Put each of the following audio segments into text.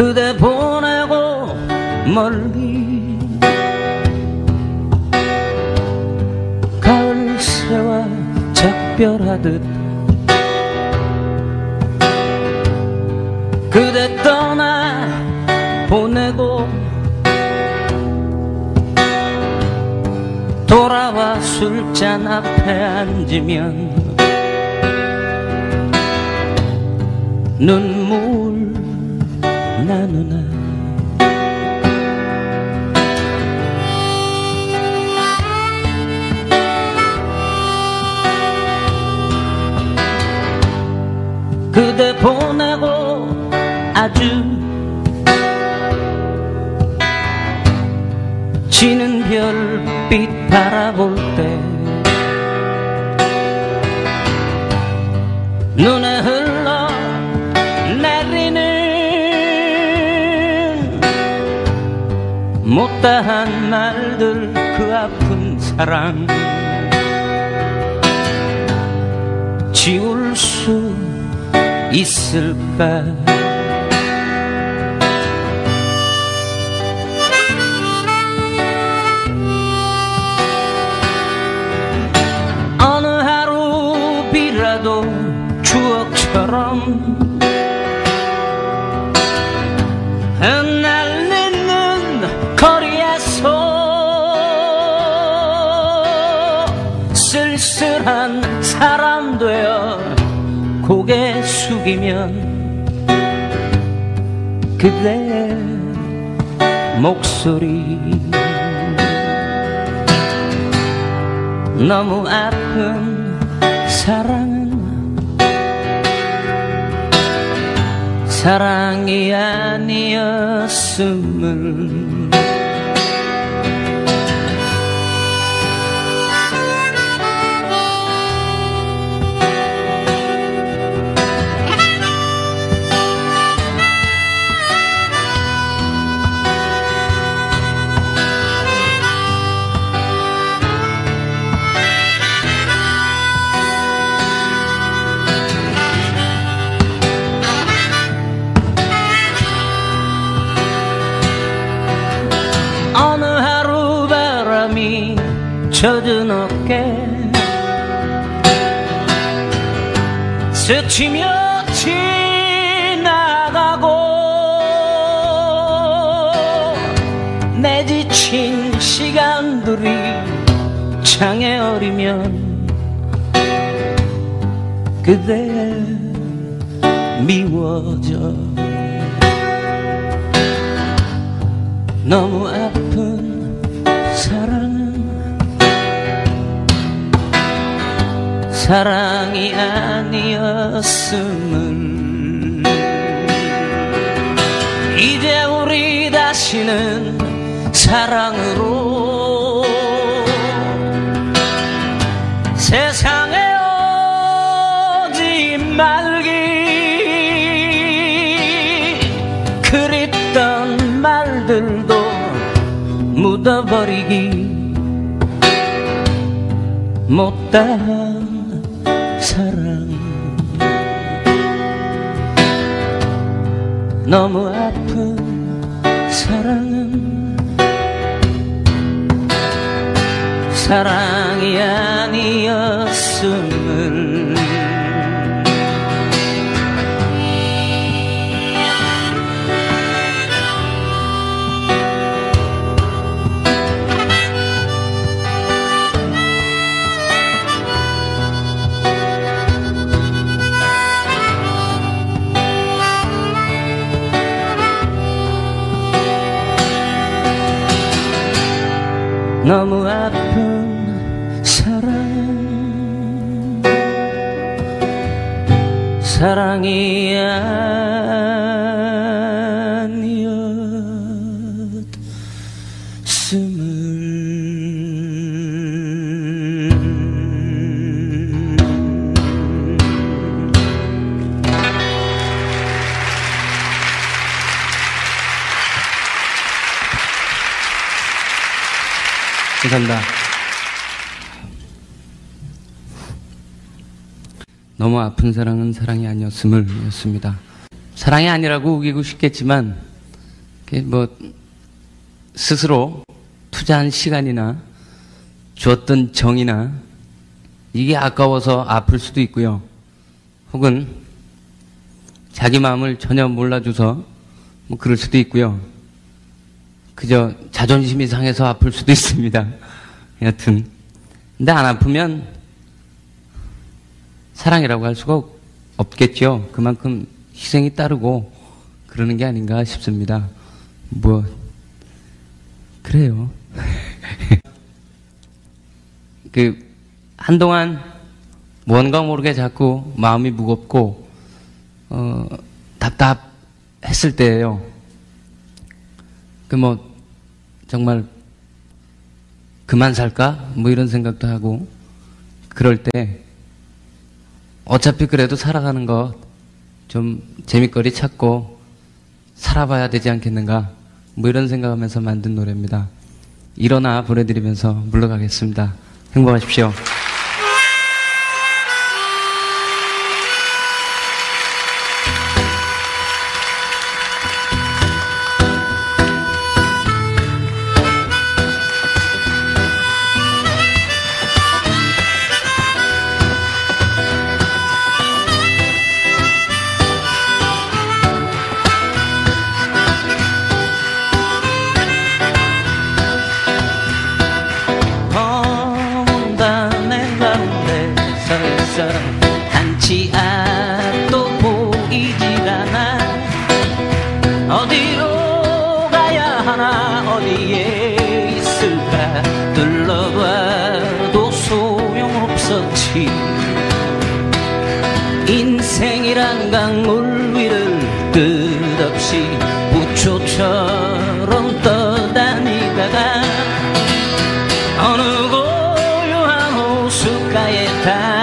그대 보내고 멀리 가을 새와 작별하듯 그대 떠나 보내고 돌아와 술잔 앞에 앉으면 눈물 나누나. 그대 보내고 아주 지는 별빛 바라볼 때 눈에 못다한 말들 그 아픈 사랑. 지울 수 있을까? 어느 하루 비라도 추억처럼 쓸쓸한 사람 되어 고개 숙이면 그대 목소리 너무 아픈 사랑은 사랑이 아니었음을 젖은 어깨 스치며 지나가고 내 지친 시간들이 창에 어리면 그대 미워져. 너무 아픈 사랑이 아니었음을 이제 우리 다시는 사랑으로 세상에 오지 말기 그립던 말들도 묻어버리기 못다한 사랑. 너무 아픈 사랑은 사랑이 아니었음 너무 아픈 사랑. 사랑이 아 감사합니다. 너무 아픈 사랑은 사랑이 아니었음을 였습니다. 사랑이 아니라고 우기고 싶겠지만 뭐 스스로 투자한 시간이나 주었던 정이나 이게 아까워서 아플 수도 있고요. 혹은 자기 마음을 전혀 몰라줘서 뭐 그럴 수도 있고요. 그저 자존심이 상해서 아플 수도 있습니다. 여튼. 근데 안 아프면 사랑이라고 할 수가 없겠죠. 그만큼 희생이 따르고 그러는 게 아닌가 싶습니다. 뭐, 그래요. 그, 한동안 뭔가 모르게 자꾸 마음이 무겁고, 어, 답답했을 때예요. 그 뭐, 정말, 그만 살까? 뭐 이런 생각도 하고, 그럴 때, 어차피 그래도 살아가는 것, 좀 재밌거리 찾고, 살아봐야 되지 않겠는가? 뭐 이런 생각하면서 만든 노래입니다. 일어나 보내드리면서 물러가겠습니다. 행복하십시오. 어디에 있을까? 둘러봐도 소용없었지. 인생이란 강물 위를 끝없이 부초처럼 떠다니다가 어느 고요한 호숫가에 닿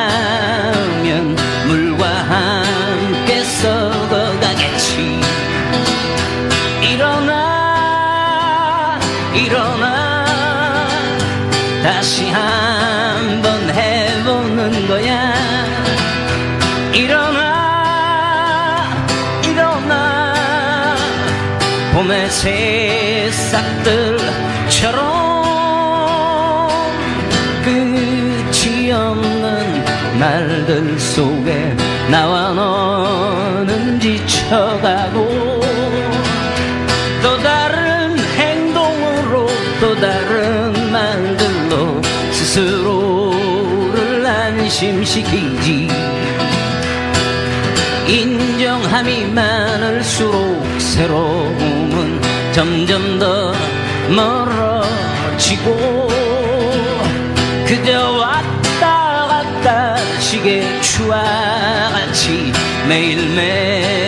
봄의 새싹들처럼 끝이 없는 날들 속에 나와 너는 지쳐가고 또 다른 행동으로 또 다른 말들로 스스로를 안심시키지. 인정함이 많을수록 더 멀어지고 그저 왔다 갔다 시계 추와 같이 매일매일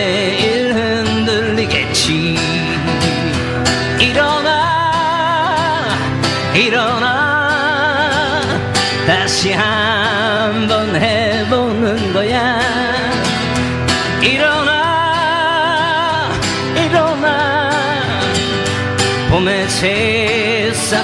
봄의 새싹들처럼.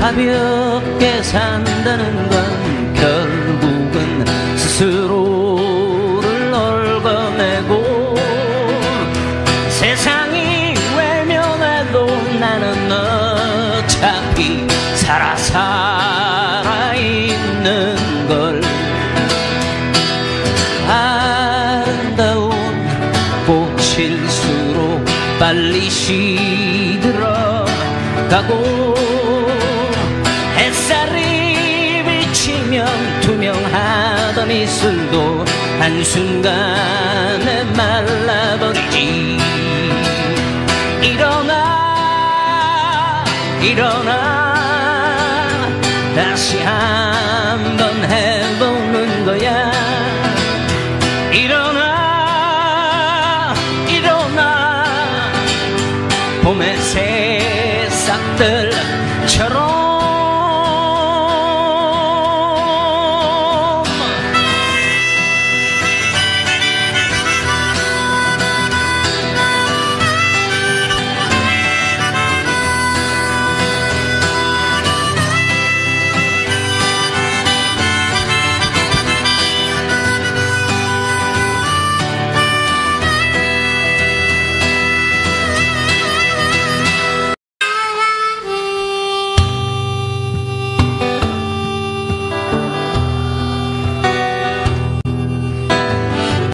가볍게 산다는 건 스스로를 얽어내고 세상이 외면해도 나는 어차피 살아 살아 있는 걸. 아름다운 꽃일수록 빨리 시들어가고 바람이 순도 한순간에 말라버리지. 일어나 일어나. 다시 한번 해보는 거야. 일어나 일어나. 봄의 새싹들처럼